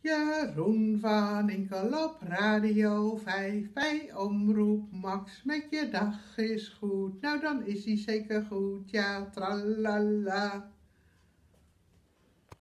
Jeroen van Inkel op Radio 5 bij Omroep Max met je dag is goed. Nou dan is hij zeker goed, ja tralala.